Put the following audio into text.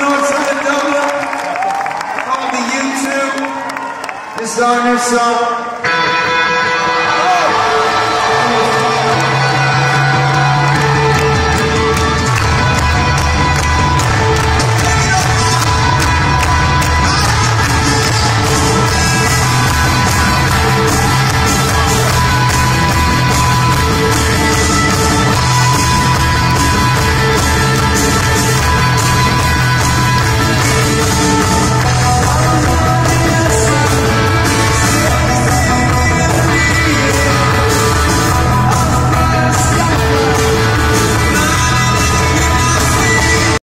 north side of Dublin. Probably you too. This is our new song.